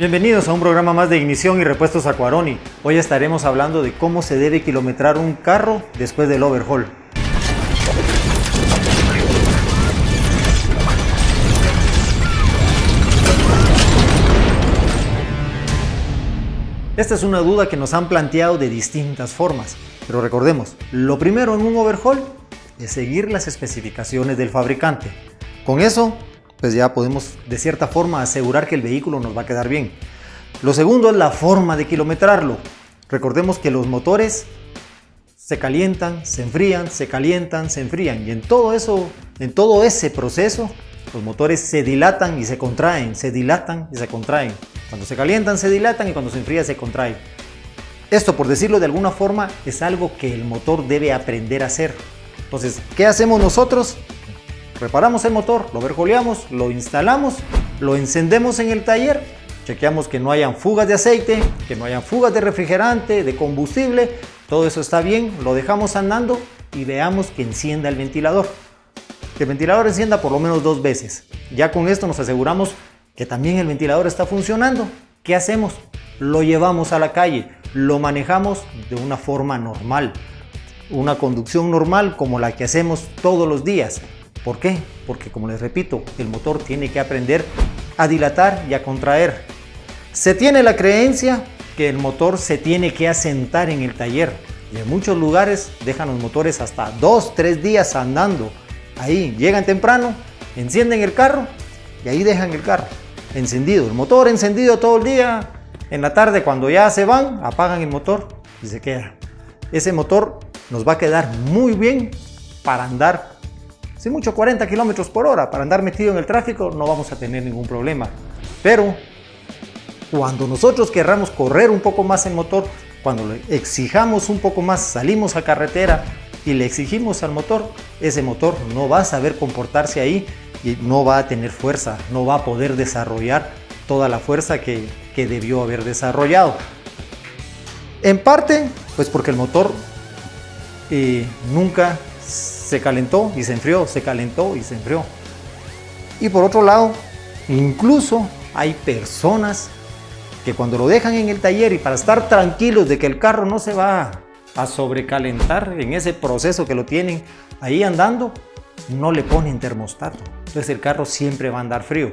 Bienvenidos a un programa más de ignición y repuestos Aquaroni. Hoy estaremos hablando de cómo se debe kilometrar un carro después del overhaul. Esta es una duda que nos han planteado de distintas formas, pero recordemos, lo primero en un overhaul es seguir las especificaciones del fabricante. Con eso pues ya podemos de cierta forma asegurar que el vehículo nos va a quedar bien. Lo segundo es la forma de kilometrarlo. Recordemos que los motores se calientan, se enfrían, se calientan, se enfrían y en todo eso, en todo ese proceso, los motores se dilatan y se contraen, se dilatan y se contraen. Cuando se calientan se dilatan y cuando se enfrían se contraen. Esto, por decirlo de alguna forma, es algo que el motor debe aprender a hacer. Entonces, ¿qué hacemos nosotros? Reparamos el motor, lo verjoleamos, lo instalamos, lo encendemos en el taller, chequeamos que no hayan fugas de aceite, que no hayan fugas de refrigerante, de combustible, todo eso está bien, lo dejamos andando y veamos que encienda el ventilador. Que el ventilador encienda por lo menos dos veces. Ya con esto nos aseguramos que también el ventilador está funcionando. ¿Qué hacemos? Lo llevamos a la calle, lo manejamos de una forma normal, una conducción normal como la que hacemos todos los días. ¿Por qué? Porque como les repito, el motor tiene que aprender a dilatar y a contraer. Se tiene la creencia que el motor se tiene que asentar en el taller y en muchos lugares dejan los motores hasta dos, tres días andando. Ahí llegan temprano, encienden el carro y ahí dejan el carro encendido. El motor encendido todo el día. En la tarde cuando ya se van, apagan el motor y se queda. Ese motor nos va a quedar muy bien para andar sin mucho 40 kilómetros por hora para andar metido en el tráfico no vamos a tener ningún problema. Pero cuando nosotros querramos correr un poco más el motor, cuando le exijamos un poco más, salimos a carretera y le exigimos al motor, ese motor no va a saber comportarse ahí y no va a tener fuerza, no va a poder desarrollar toda la fuerza que, que debió haber desarrollado. En parte, pues porque el motor eh, nunca se calentó y se enfrió, se calentó y se enfrió. Y por otro lado, incluso hay personas que cuando lo dejan en el taller y para estar tranquilos de que el carro no se va a sobrecalentar en ese proceso que lo tienen ahí andando, no le ponen termostato. Entonces el carro siempre va a andar frío.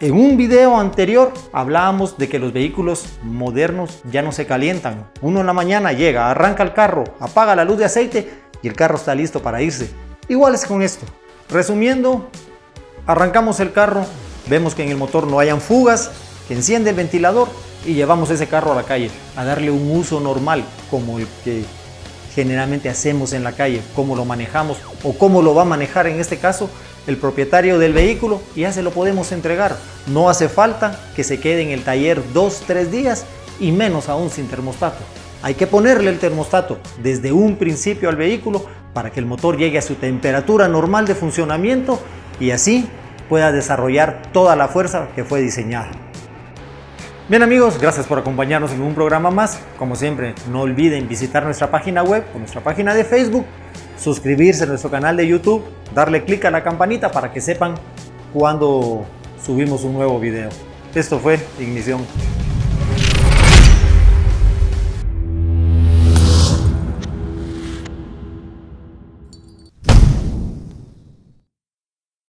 En un video anterior hablábamos de que los vehículos modernos ya no se calientan. Uno en la mañana llega, arranca el carro, apaga la luz de aceite y el carro está listo para irse. Igual es con esto. Resumiendo, arrancamos el carro, vemos que en el motor no hayan fugas, que enciende el ventilador y llevamos ese carro a la calle a darle un uso normal como el que generalmente hacemos en la calle, cómo lo manejamos o cómo lo va a manejar en este caso el propietario del vehículo y ya se lo podemos entregar. No hace falta que se quede en el taller dos, tres días y menos aún sin termostato. Hay que ponerle el termostato desde un principio al vehículo para que el motor llegue a su temperatura normal de funcionamiento y así pueda desarrollar toda la fuerza que fue diseñada. Bien amigos, gracias por acompañarnos en un programa más. Como siempre, no olviden visitar nuestra página web o nuestra página de Facebook, suscribirse a nuestro canal de YouTube, darle clic a la campanita para que sepan cuando subimos un nuevo video. Esto fue Ignición.